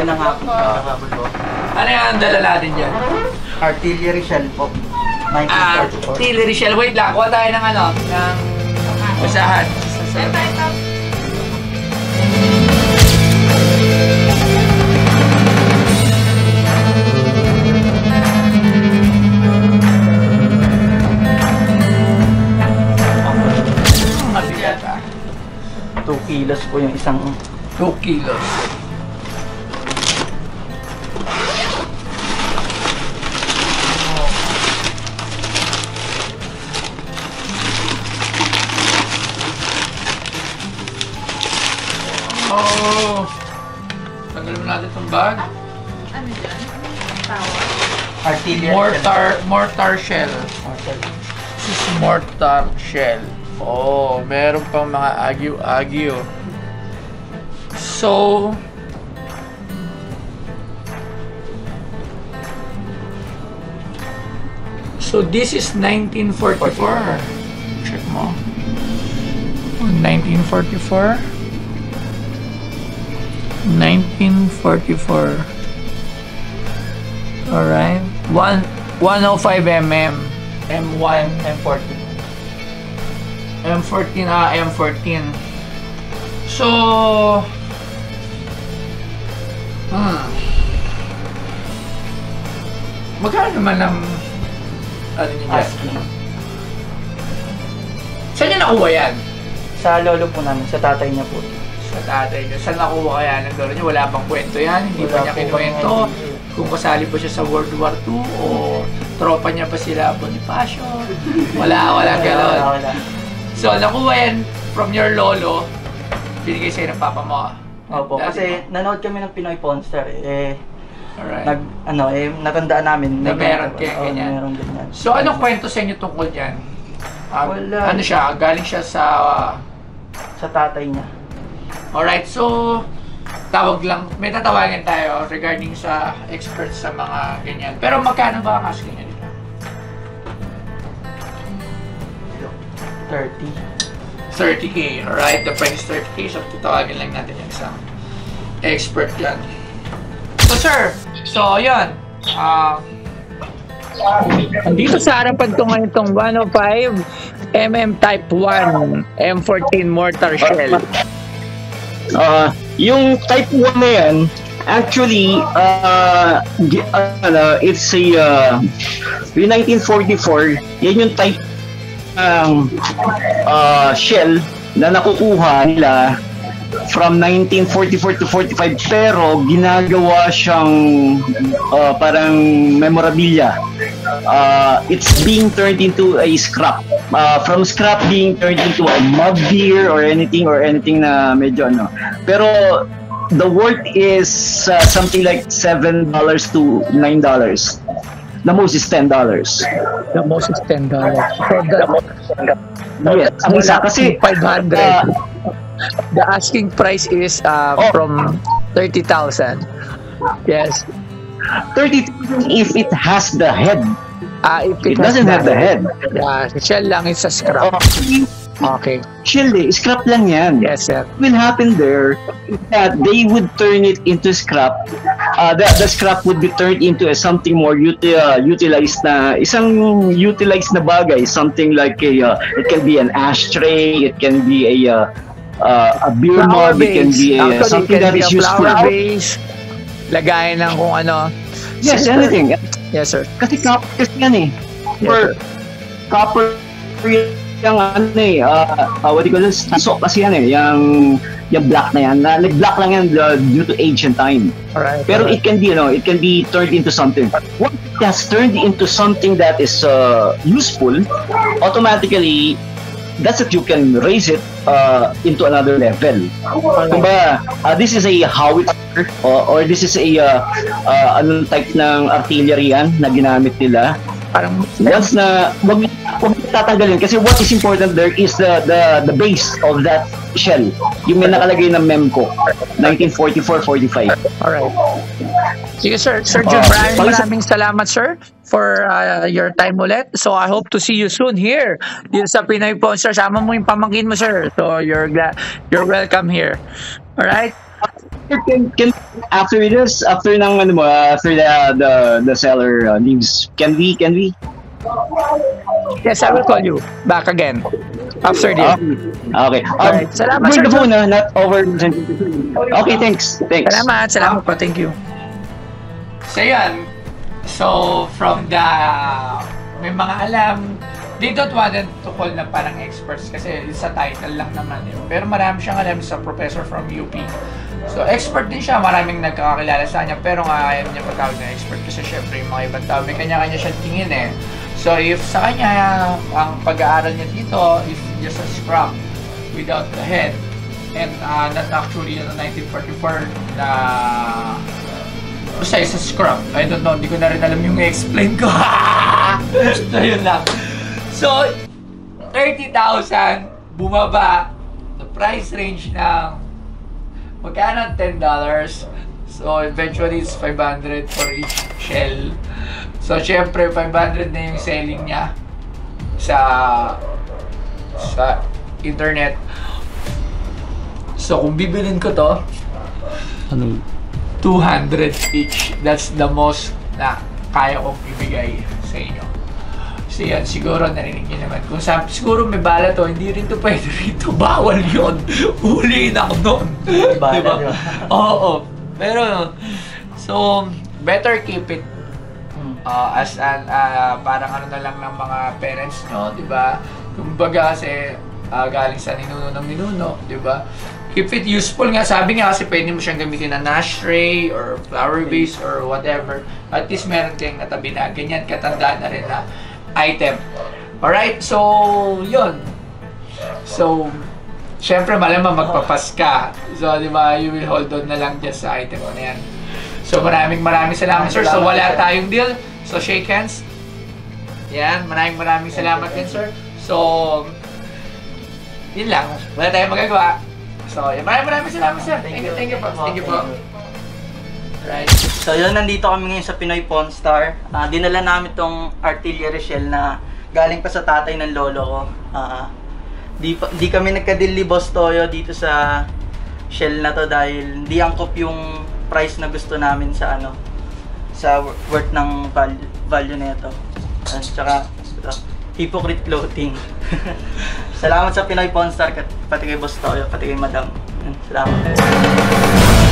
Magandang hapon. Magandang hapon po. Ano yung dala natin dyan? Artillery shell po. Ah, 1944. artillery shell. Wait lang, kuha tayo ng ano, ng basahan. Sa- sa- Mabigat ah. 2 kilos po yung isang 2 kilos. Tagal mo natin itong bag. Ano dyan? Tower? artillery Mortar, mortar shell. Mortar. Mortar shell. Oh, meron pang mga agyo-agyo. So, So this is 1944. Check mo. Oh, 1944. 1944. Alright. One, 105 mm. M1, M40. M14, ah, M14. So, hmm. Magkano naman ang, ano niya? Asking. Saan niya nakuha yan? Sa lolo po namin, sa tatay niya po. Sa tatay niya. Saan nakuha kaya ng lolo niya? Wala bang kwento yan? Hindi Wala pa niya po kinuwento? Kung kasali pa siya sa World War II o tropa niya pa sila Bonifacio? Wala, wala gano'n. So, nakuha yan from your lolo, binigay sa'yo ng papa mo. Opo, Daddy kasi nanood kami ng Pinoy Monster eh. Alright. nag, ano, eh, natandaan namin. Na meron kayo Oo, ganyan. meron ganyan. so, anong kwento sa inyo tungkol dyan? Ah, Wala. Ano siya? Galing siya sa... Sa tatay niya. Alright, so... Tawag lang, may tatawagan tayo regarding sa experts sa mga ganyan. Pero magkano ba ang asking niya dito? 30. 30k, alright? The price is 30k, so tatawagan lang natin yung isang expert yan. So sir, so yun. Ah, Dito sa harapan ko ngayon itong 105 mm Type 1 M14 mortar shell. Ah, yung type 1 na yan, actually, uh, ano, it's a, uh, yung 1944, yan yung type ng uh, shell na nakukuha nila from 1944 to 45 pero ginagawa siyang uh, parang memorabilia. Uh, it's being turned into a scrap uh, from scrap being turned into a mud beer or anything or anything na medyo ano pero the worth is uh, something like $7 to $9 the most is $10 The most is $10. So the, yes ang isa kasi 500. uh, the asking price is uh, Oh. from 30,000. Yes. 30 if it has the head Ah, if it has doesn't have the head Yeah, shell lang is a scrap. uh, Okay. chill eh scrap lang yan Yes, sir. will happen there that they would turn it into scrap. Uh, the, the scrap would be turned into a something more uti- uh, utilized na isang utilized na bagay, something like a uh, it can be an ashtray, it can be a uh, uh, a beer Flower mug, it can be a, Actually, something it can that be is a useful. flower vase. Lagayan ng kung ano. Yes, Sir- anything. Yes, sir. Kasi copper kasi yan eh. Yes, For sir. copper yung ano eh, uh, uh, what do you call this? Taso kasi yan eh, yung, yung black na yan. Na, black lang yan uh, due to age and time. Alright. Pero it can be, you know, it can be turned into something. Once it has turned into something that is uh, useful, automatically, that's it, you can raise it uh, into another level. Kumbaga, uh, this is a howitzer or, or this is a uh, uh, anong type ng artillery yan na ginamit nila. Parang, Once na, wag, wag tatanggalin kasi what is important there is the the the base of that shell. Yung may nakalagay na Memco, 1944-45. alright. Sige, sir. Sir Jun, Uh, maraming, pag- maraming salamat, sir, for uh, your time ulit. So, I hope to see you soon here. Dito sa Pinoy Phone, sir. Sama mo yung pamangkin mo, sir. So, you're, you're welcome here. Alright? can, can after this, after ng ano mo, after the the the seller uh, leaves, can we can we? Yes, I will call you back again. After this. Okay. Um, Alright, salamat, over Sir the phone, ah, not over. Okay, thanks. Thanks. Salamat, salamat po. Thank you. So, yan. So, from the... May mga alam. They don't want to call na parang experts kasi sa title lang naman yun. Pero marami siyang alam sa professor from UP. So, expert din siya. Maraming nagkakakilala sa kanya. Pero nga, ayaw niya patawag na expert kasi syempre yung mga ibang tao, may kanya-kanya siyang tingin eh. So, if sa kanya, ang pag-aaral niya dito is just a scrap without the head and uh, not actually ano, 1944 na basta isa scrap. I don't know, hindi ko na rin alam yung i-explain ko. so, yun lang. So, 30,000 bumaba the price range ng magkano $10 so eventually it's 500 for each shell so syempre 500 na yung selling niya sa sa internet so kung bibilin ko to Ano? 200 each. That's the most na kaya kong ibigay sa inyo. So yan, siguro narinig niyo naman. Kung sa, siguro may bala to, hindi rin to pwede rito. Bawal yun. Huliin ako doon. Bala Diba? yun. Oo. Pero, so, better keep it Hmm. uh, as an uh, parang ano na lang ng mga parents nyo, di ba? Kumbaga kasi uh, galing sa ninuno ng ninuno, di ba? Keep it useful nga. Sabi nga kasi pwede mo siyang gamitin na ashtray or flower vase or whatever. At least meron kayong natabi na ganyan katanda na rin na item. Alright, so yun. So, syempre malamang magpapas ka. So, di ba, you will hold on na lang dyan sa item na yan. So, maraming maraming salamat, sir. So, wala tayong deal. So, shake hands. Yan, maraming maraming salamat din, sir. So, yun lang. Wala tayong magagawa. So, yan, maraming maraming salamat, sir. Thank you, thank you po. Thank you po. Right. So yun, nandito kami ngayon sa Pinoy Pawn Star. Ah, dinala namin tong artillery shell na galing pa sa tatay ng lolo ko. Ah, di, di kami nagka-deal ni Boss Toyo dito sa shell na to dahil di angkop yung price na gusto namin sa ano sa wor- worth ng val- value nito. At saka ito, hypocrite clothing. Salamat sa Pinoy Pawn Star, kat- pati kay Boss Toyo, pati kay Madam. Salamat.